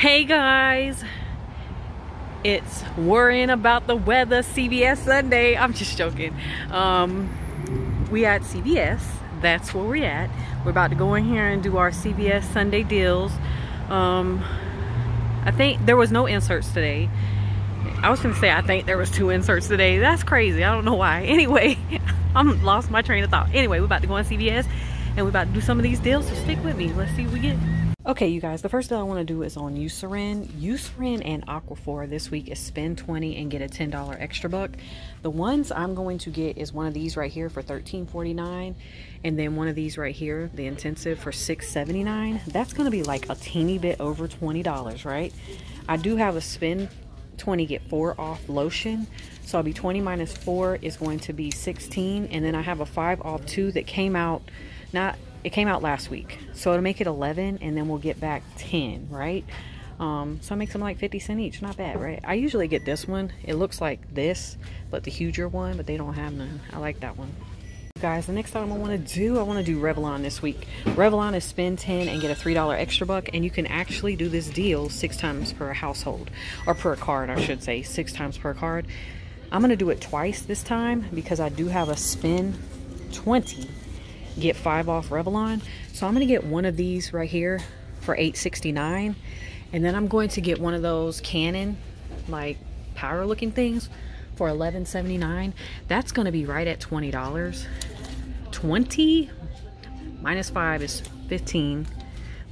Hey guys, it's worrying about the weather CVS Sunday. I'm just joking. Um, we at CVS, that's where we're at. We're about to go in here and do our CVS Sunday deals. Um, I think there was no inserts today. I was gonna say I think there was two inserts today. That's crazy. I don't know why. Anyway, I'm lost my train of thought. Anyway, we're about to go on CVS and we're about to do some of these deals. So stick with me. Let's see what we get. Okay, you guys, the first deal I want to do is on Eucerin. Eucerin and Aquaphor this week is spend 20 and get a $10 extra buck. The ones I'm going to get is one of these right here for $13.49 and then one of these right here, the intensive for $6.79. That's going to be like a teeny bit over $20, right? I do have a spend 20 get 4 off lotion. So I'll be 20 minus 4 is going to be 16 and then I have a 5 off 2 that came out not it came out last week. So it'll make it 11 and then we'll get back 10 right? Um, so I make them like 50 cent each. Not bad right? I usually get this one. It looks like this but the huger one but they don't have none. I like that one. Guys the next time I want to do I want to do Revlon this week. Revlon is spend 10 and get a $3 extra buck and you can actually do this deal six times per household or per card I should say six times per card. I'm gonna do it twice this time because I do have a spin 20 get five off Revlon. So I'm going to get one of these right here for $8.69. And then I'm going to get one of those Canon, like, power looking things for $11.79. That's going to be right at $20. 20 minus 5 is 15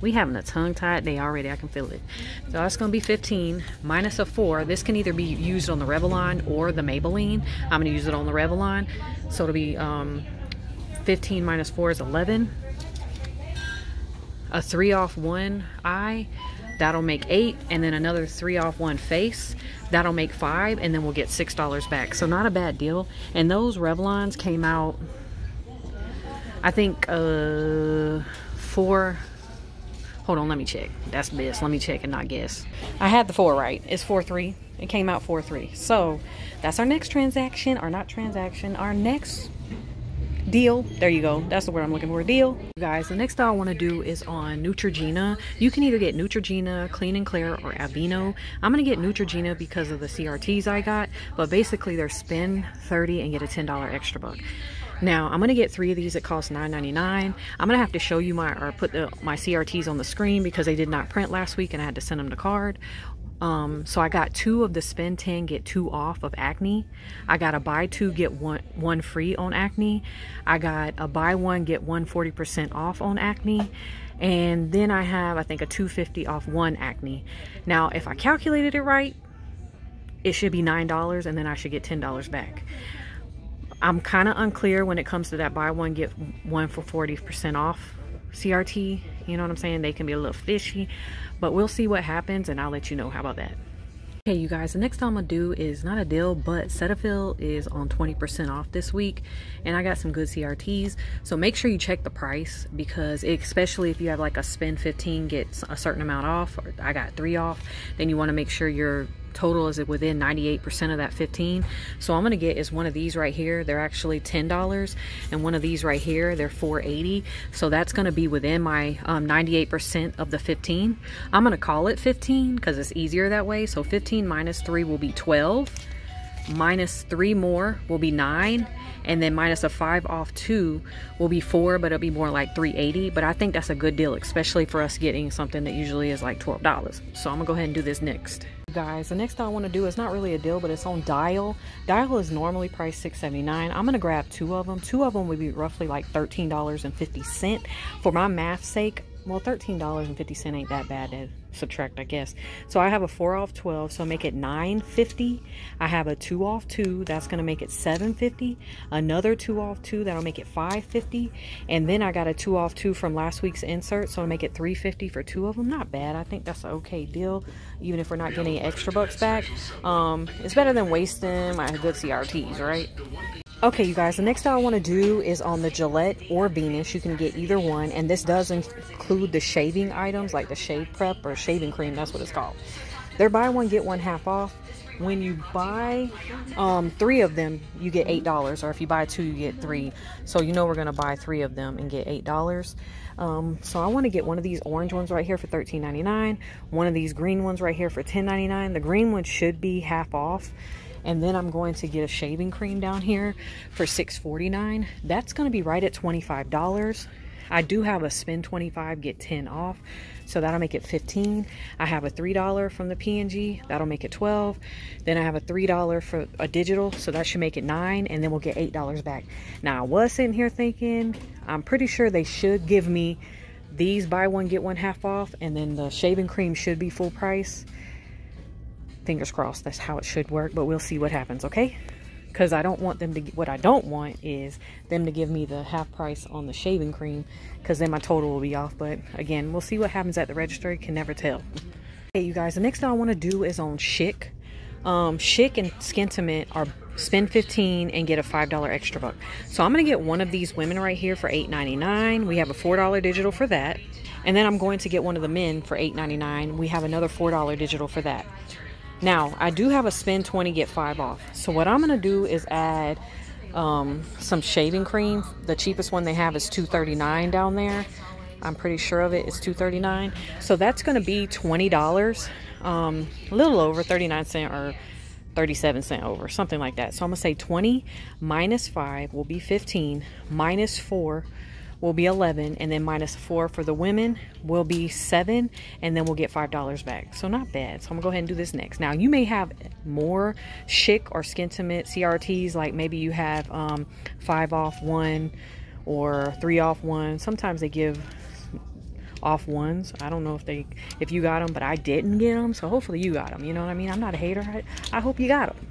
we having a tongue-tied day already. I can feel it. So that's going to be 15 minus a 4. This can either be used on the Revlon or the Maybelline. I'm to use it on the Revlon. So it'll be um, 15 minus 4 is 11. A 3 off 1 eye, that'll make 8. And then another 3 off 1 face, that'll make 5. And then we'll get $6 back. So not a bad deal. And those Revlons came out, I think, uh, 4 hold on let me check that's this let me check and not guess i had the four right it's four three it came out four three so that's our next transaction or not transaction our next deal. There you go. That's the word i'm looking for. Deal. Guys the next thing i want to do is on neutrogena. You can either get neutrogena clean and clear or aveeno. I'm gonna get neutrogena because of the crts i got but basically they're spend 30 and get a 10 dollar extra buck now i'm gonna get three of these it costs 9.99 i'm gonna have to show you my or put the my crts on the screen because they did not print last week and i had to send them to card um, so I got two of the spend 10 get two off of acne. I got a buy two get one one free on acne. I got a buy one get one 40% off on acne. And then I have I think a 250 off one acne. Now if I calculated it right, it should be $9 and then I should get $10 back. I'm kind of unclear when it comes to that buy one get one for 40% off CRT. You know what I'm saying? They can be a little fishy, but we'll see what happens and I'll let you know. How about that? Okay, you guys, the next I'm gonna do is not a deal, but Cetaphil is on 20% off this week, and I got some good CRTs. So make sure you check the price because, especially if you have like a spend 15 gets a certain amount off, or I got three off, then you want to make sure you're total is it within 98% of that 15 so i'm gonna get is one of these right here. They're actually $10 and one of these right here they're 480 so that's gonna be within my 98% um, of the 15 i'm gonna call it 15 because it's easier that way. So 15 minus 3 will be 12 minus 3 more will be 9 and then minus a 5 off 2 will be 4 but it'll be more like 380 but I think that's a good deal especially for us getting something that usually is like $12 so I'm gonna go ahead and do this next guys. The next thing i want to do is not really a deal but it's on dial. Dial is normally priced $6.79 i'm gonna grab two of them two of them would be roughly like $13.50 for my math sake well $13.50 ain't that bad subtract I guess. So I have a 4 off 12 so make it 950 I have a 2 off 2 that's gonna make it 750 another 2 off 2 that'll make it 550 and then I got a 2 off 2 from last week's insert so I'll make it 350 for two of them not bad I think that's an okay deal even if we're not getting extra bucks back. Um, it's better than wasting my good CRTs right Okay, you guys, the next thing I want to do is on the Gillette or Venus. You can get either one, and this does include the shaving items like the shave prep or shaving cream. That's what it's called. They're buy one, get one half off. when you buy um, three of them, you get $8. Or if you buy two, you get three. So you know we're going to buy three of them and get $8. Um, so I want to get one of these orange ones right here for $13.99. One of these green ones right here for $10.99. The green one should be half off and then I'm going to get a shaving cream down here for $6.49. That's going to be right at $25. I do have a spend 25 get 10 off so that'll make it 15 I have a $3 from the P&G that'll make it 12 then I have a $3 for a digital so that should make it 9 and then we'll get $8 back now I was sitting here thinking I'm pretty sure they should give me these buy one get one half off and then the shaving cream should be full price fingers crossed that's how it should work but we'll see what happens okay because I don't want them to what I don't want is them to give me the half price on the shaving cream because then my total will be off but again we'll see what happens at the register can never tell hey you guys the next thing I want to do is on Schick um, Schick and Skintimate are spend 15 and get a $5 extra buck. So I'm going to get one of these women right here for $8.99. We have a $4 digital for that. And then I'm going to get one of the men for $8.99. We have another $4 digital for that. Now, I do have a spend 20, get 5 off. So what I'm going to do is add um, some shaving cream. The cheapest one they have is 239 down there. I'm pretty sure of it. It's 239 So that's going to be $20. Um, a little over 39 cent or 37 cent over, something like that. So I'm going to say 20 minus 5 will be 15 minus 4 will be 11 and then minus 4 for the women will be 7 and then we'll get $5 back. So not bad. So I'm going to go ahead and do this next. Now you may have more Schick or Skintimate CRTs like maybe you have um, 5 off 1 or 3 off 1. Sometimes they give off ones. I don't know if they if you got them, but I didn't get them. So hopefully you got them. You know what I mean? I'm not a hater. I, I hope you got them.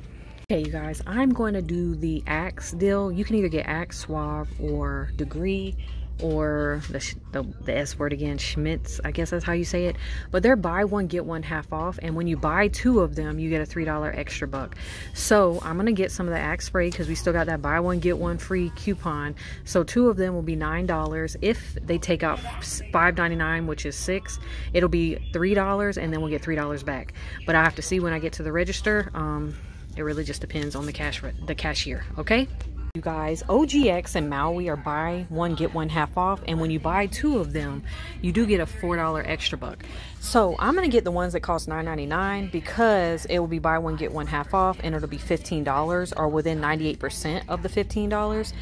Okay, you guys, I'm going to do the Axe deal. You can either get Axe, Suave, or Degree or the, the, the, S word again, Schmitz, I guess that's how you say it. But they're buy one, get one half off. And when you buy two of them, you get a $3 extra buck. So I'm going to get some of the Axe spray because we still got that buy one, get one free coupon. So two of them will be $9. If they take out $5.99, which is six, it'll be $3 and then we'll get $3 back. But I have to see when I get to the register. Um, it really just depends on the cash the cashier, okay? You guys, OGX and Maui are buy one, get one half off. And when you buy two of them, you do get a $4 extra buck. So I'm going to get the ones that cost $9.99 because it will be buy one, get one half off. And it'll be $15 or within 98% of the $15.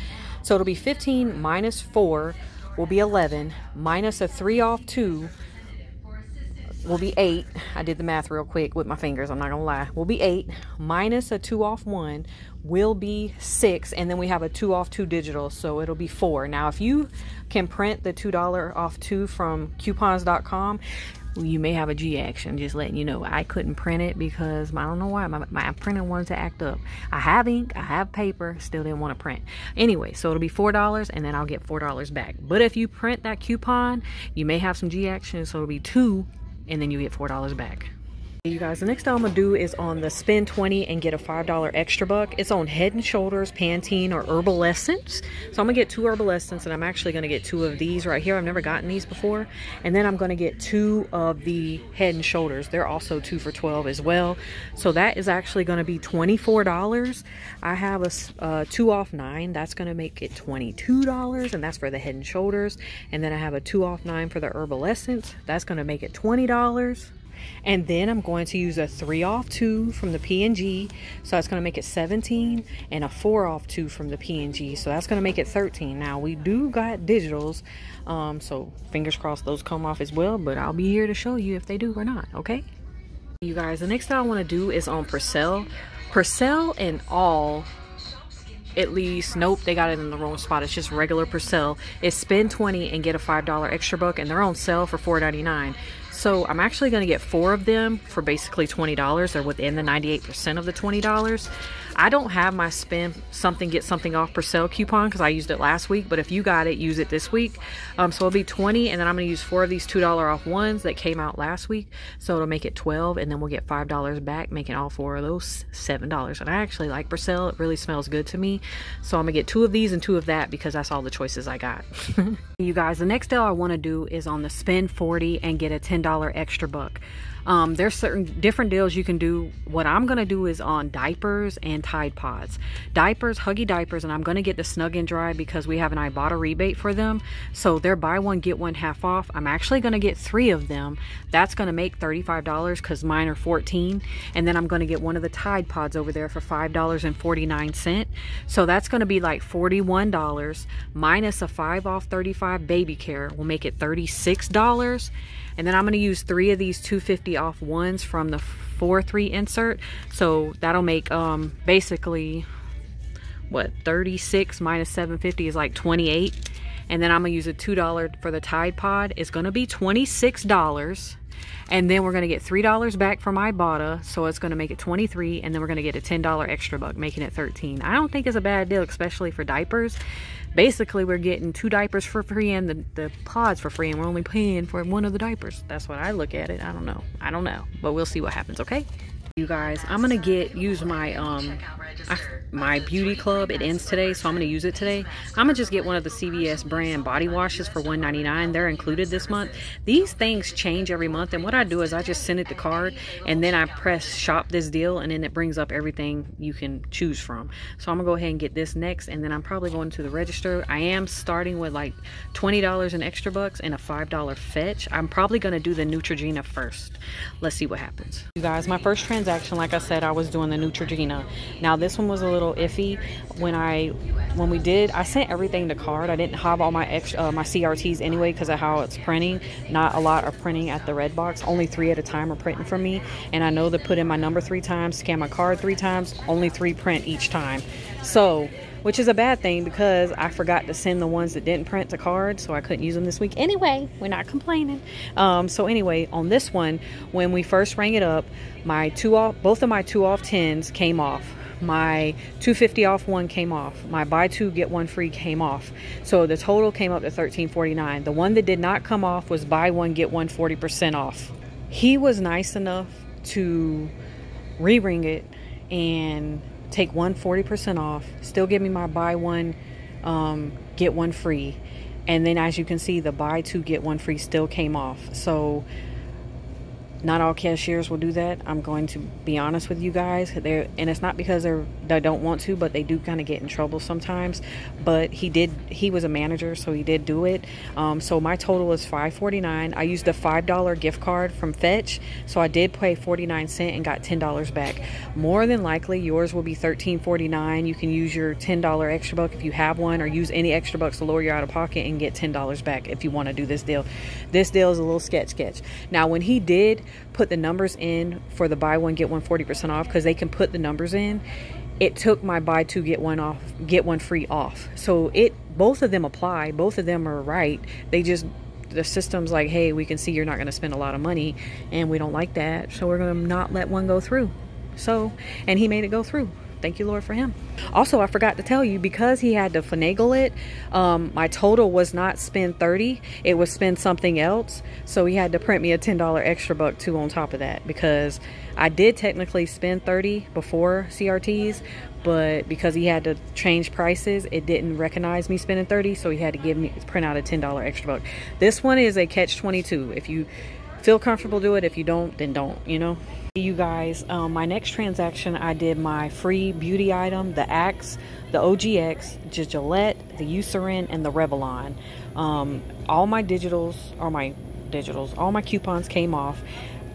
So it'll be 15 minus 4 will be 11 minus a 3 off 2 will be 8. I did the math real quick with my fingers, I'm not going to lie. Will be 8 minus a 2 off 1 will be 6 and then we have a 2 off 2 digital so it'll be 4. Now if you can print the $2 off 2 from coupons.com you may have a G action just letting you know I couldn't print it because I don't know why my, my printer wanted to act up I have ink I have paper still didn't want to print anyway so it'll be four dollars and then I'll get four dollars back but if you print that coupon you may have some G action so it'll be two and then you get $4 back. You guys, the next thing I'm gonna do is on the spend 20 and get a $5 extra buck. It's on Head & Shoulders, Pantene, or Herbal Essence. So I'm gonna get two Herbal Essence and I'm actually gonna get two of these right here. I've never gotten these before. And then I'm gonna get two of the Head & Shoulders. They're also two for 12 as well. So that is actually gonna be $24. I have a uh, two off nine. That's gonna make it $22 and that's for the Head & Shoulders. And then I have a two off nine for the Herbal Essence. That's gonna make it $20 and then I'm going to use a 3 off 2 from the P&G so that's going to make it 17 and a 4 off 2 from the P&G so that's going to make it 13 now we do got digitals um, so fingers crossed those come off as well but I'll be here to show you if they do or not okay? You guys the next thing I want to do is on Persil. Persil and all at least nope they got it in the wrong spot. It's just regular Persil. It's spend 20 and get a five dollar extra book and they're on sale for 4.99 so I'm actually going to get four of them for basically $20. They're within the 98% of the $20. I don't have my spend something get something off Persil coupon because I used it last week. But if you got it, use it this week. Um, so it'll be 20 and then I'm going to use four of these $2 off ones that came out last week. So it'll make it 12 and then we'll get $5 back, making all four of those $7. And I actually like Persil. It really smells good to me. So I'm going to get two of these and two of that because that's all the choices I got. you guys, the next deal I want to do is on the spend 40 and get a $10 extra buck. Um, there's certain different deals you can do. What I'm going to do is on diapers and Tide Pods. Diapers, Huggy Diapers, and I'm going to get the Snug and Dry because we have an Ibotta rebate for them. So they're buy one, get one half off. I'm actually going to get three of them. That's going to make $35 because mine are 14 And then I'm going to get one of the Tide Pods over there for $5.49. So that's going to be like $41 minus a 5 off 35 baby care will make it $36 and then I'm to use three of these 250 off ones from the 4-3 insert. So that'll make um, basically, what, 36 minus 750 is like 28. And then I'm to use a $2 for the Tide Pod. It's to be $26. And then we're going to get $3 back from Ibotta, so it's going to make it 23 and then we're going to get a $10 extra buck, making it 13 I don't think it's a bad deal, especially for diapers. Basically, we're getting two diapers for free and the, the pods for free, and we're only paying for one of the diapers. That's what I look at it. I don't know. I don't know, but we'll see what happens, okay? You guys i'm gonna get use my um I, my beauty club. It ends today so i'm gonna use it today. I'm gonna just get one of the cvs brand body washes for 1.99 they're included this month. These things change every month and what i do is i just send it the card and then i press shop this deal and then it brings up everything you can choose from. So i'm gonna go ahead and get this next and then i'm probably going to the register. I am starting with like 20 dollars in extra bucks and a five dollar fetch. I'm probably gonna do the neutrogena first. Let's see what happens. You guys my first transaction transaction, like I said, I was doing the Neutrogena. Now this one was a little iffy. When I when we did, I sent everything to card. I didn't have all my extra, uh, my CRTs anyway because of how it's printing. Not a lot are printing at the red box. Only three at a time are printing for me. And I know to put in my number three times, scan my card three times, only three print each time. So which is a bad thing because I forgot to send the ones that didn't print to card, so I couldn't use them this week. Anyway, we're not complaining. Um, so anyway, on this one, when we first rang it up, my two off, both of my two off tens came off. My 250 off one came off. My buy two get one free came off. So the total came up to 13.49. The one that did not come off was buy one get one 40% off. He was nice enough to re-ring it and take one 40% off, still give me my buy one, um, get one free. And then as you can see, the buy two, get one free still came off. So not all cashiers will do that. I'm going to be honest with you guys. And it's not because they're, they don't want to, but they do kind of get in trouble sometimes. But he did, he was a manager, so he did do it. Um, so my total is $5.49. I used a $5 gift card from Fetch, so I did pay 49 cents and got $10 back. More than likely, yours will be $13.49. You can use your $10 extra buck if you have one, or use any extra bucks to lower your out of pocket and get $10 back if you want to do this deal. This deal is a little sketch sketch. Now, when he did put the numbers in for the buy one get one 40% off because they can put the numbers in. It took my buy two get one off get one free off. So it both of them apply both of them are right. They just the system's like hey we can see you're not going to spend a lot of money and we don't like that so we're going to not let one go through. So and he made it go through thank you lord for him. Also i forgot to tell you because he had to finagle it um, my total was not spend 30 it was spend something else. So he had to print me a $10 extra buck too on top of that because i did technically spend 30 before crts but because he had to change prices it didn't recognize me spending 30 so he had to give me print out a $10 extra buck. This one is a catch 22 if you feel comfortable do it. If you don't then don't you know? You guys um, my next transaction I did my free beauty item the Axe the OGX the Gillette the Eucerin and the Revlon. Um, all my digitals or my digitals all my coupons came off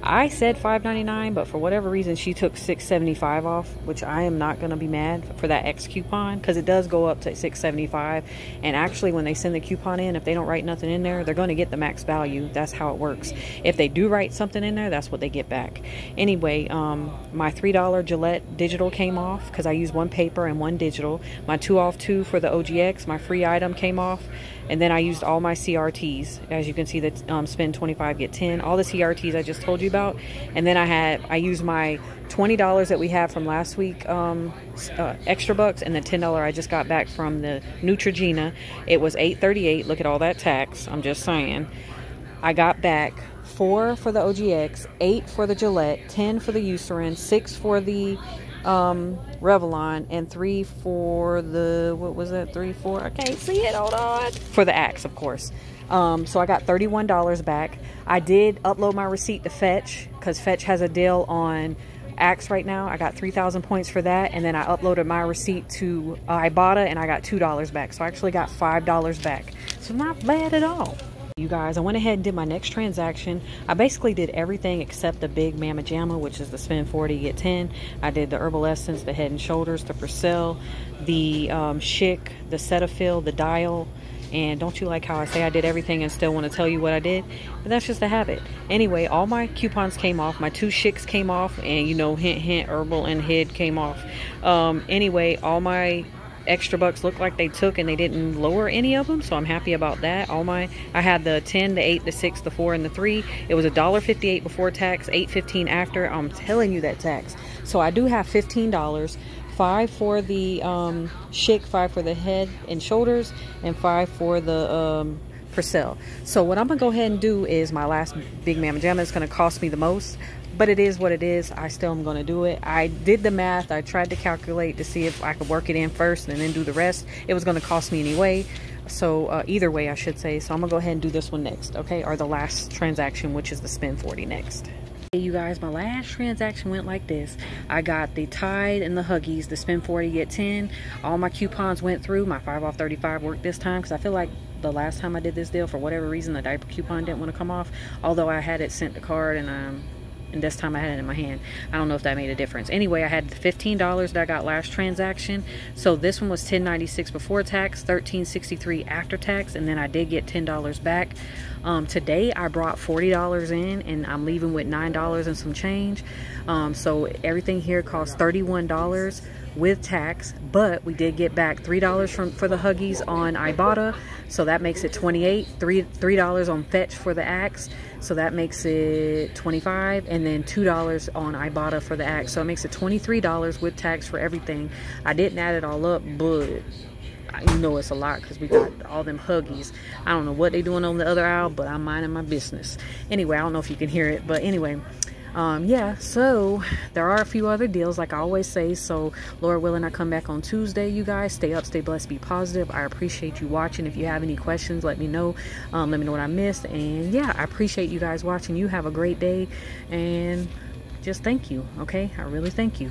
I said $5.99, but for whatever reason, she took $6.75 off, which I am not going to be mad for that Axe coupon because it does go up to $6.75. And actually, when they send the coupon in, if they don't write nothing in there, they're going to get the max value. That's how it works. If they do write something in there, that's what they get back. Anyway, um, my $3 Gillette digital came off because I used one paper and one digital. My two off two for the OGX, my free item came off and then I used all my CRTs. As you can see, that um, spend 25, get 10. All the CRTs I just told you about. And then I had, I used my $20 that we had from last week um, uh, extra bucks and the $10 I just got back from the Neutrogena. It was 8.38. Look at all that tax. I'm just saying. I got back four for the OGX, eight for the Gillette, 10 for the Eucerin, six for the um, Revlon and three for the, what was that, three, four, I can't see it, hold on. For the Axe, of course. Um, so I got $31 back. I did upload my receipt to Fetch because Fetch has a deal on Axe right now. I got 3,000 points for that. And then I uploaded my receipt to uh, Ibotta and I got $2 back. So I actually got $5 back. So not bad at all. You guys, I went ahead and did my next transaction. I basically did everything except the big Mama Jamma, which is the spend 40, get 10. I did the Herbal Essence, the Head and Shoulders, the Persil, the um, Schick, the Cetaphil, the Dial, and don't you like how I say I did everything and still want to tell you what I did? But that's just a habit. Anyway, all my coupons came off. My two Schicks came off. And, you know, hint, hint, herbal and head came off. Um, anyway, all my extra bucks look like they took and they didn't lower any of them so i'm happy about that. All my i had the 10 the 8 the 6 the 4 and the 3 it was a dollar 58 before tax 8.15 after. I'm telling you that tax. So i do have 15 dollars five for the um, Schick, five for the head and shoulders, and five for the um, Persil. So what I'm gonna go ahead and do is my last Big Mama Jamma is gonna cost me the most, but it is what it is. I still am gonna do it. I did the math. I tried to calculate to see if I could work it in first and then do the rest. It was gonna cost me anyway. So uh, either way, I should say. So I'm gonna go ahead and do this one next, okay? Or the last transaction, which is the spend 40 next. Hey you guys, my last transaction went like this. I got the Tide and the Huggies, the spend 40, get 10. All my coupons went through. My 5 off 35 worked this time because I feel like the last time I did this deal, for whatever reason, the diaper coupon didn't want to come off. Although I had it sent the card and um, and this time I had it in my hand. I don't know if that made a difference. Anyway, I had $15 that I got last transaction. So this one was $10.96 before tax, $13.63 after tax, and then I did get $10 back. Um, today I brought $40 in and I'm leaving with $9 and some change. Um, so everything here costs $31 with tax, but we did get back $3 from for the Huggies on Ibotta, so that makes it 28 $3, $3 on Fetch for the Axe, so that makes it 25 and then $2 on Ibotta for the Axe, so it makes it $23 with tax for everything. I didn't add it all up, but you know it's a lot because we got all them huggies i don't know what they doing on the other aisle but i'm minding my business anyway i don't know if you can hear it but anyway um, yeah, so there are a few other deals, like I always say. So, Lord willing, I come back on Tuesday, you guys. Stay up, stay blessed, be positive. I appreciate you watching. If you have any questions, let me know. Um, let me know what I missed. And yeah, I appreciate you guys watching. You have a great day. And just thank you, okay? I really thank you.